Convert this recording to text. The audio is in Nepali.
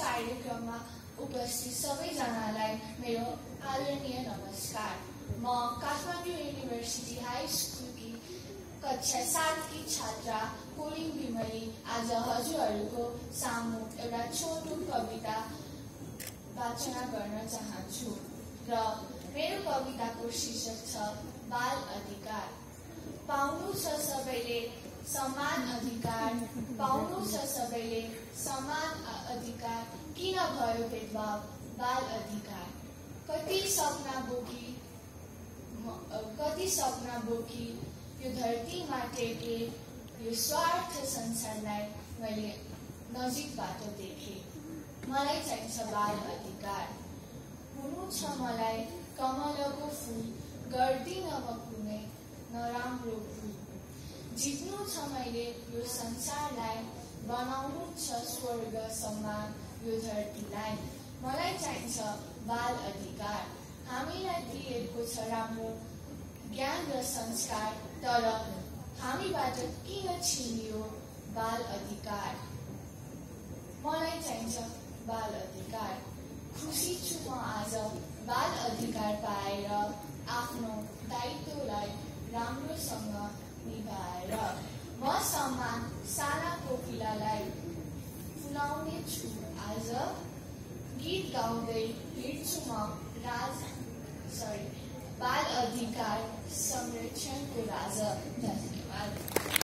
कार्यक्रममा उपस्थित सबैजनालाई मेरो आदरणीय नमस्कार। म काठमाडौँ युनिभर्सिटी हाई स्कुलकी कक्षा सातकी छात्रा कोलिङ बिमली। आज हजुरहरूको सामु एउटा छोटो कविता वाचना गर्न चाहन्छु र मेरो कविताको शीर्षक छ बाल अधिकार। पाउनु छ सबैले समान अधिकार। पाउनु छ सबैले समान अधिकार किन भयो भेदभाव? बाल अधिकार। कति सपना बोकी कति सपना बोकी यो धरतीमा टेके यो स्वार्थ संसारलाई मैले नजिकबाट देखेँ। मलाई चाहिन्छ बाल अधिकार। हुनु छ मलाई कमलको फुल गर्दिन म कुनै नराम्रो भुल जित्नु छ मैले यो संसारलाई बनाउनु छ स्वर्ग सम्मान यो धरतीलाई। मलाई चाहिन्छ बाल अधिकार। हामीलाई दिएको छ राम्रो ज्ञान र संस्कार तर हामीबाट किन छिनियो बाल अधिकार? मलाई चाहिन्छ बाल अधिकार। खुसी छु म आज बाल अधिकार पाएर आफ्नो दायित्वलाई राम्रोसँग निभाएर म समान साना कोकिलालाई फुलाउने छु आज गीत गाउँदै हिँड्छु म राज सरी बाल अधिकार संरक्षणको राजा धन्यवाद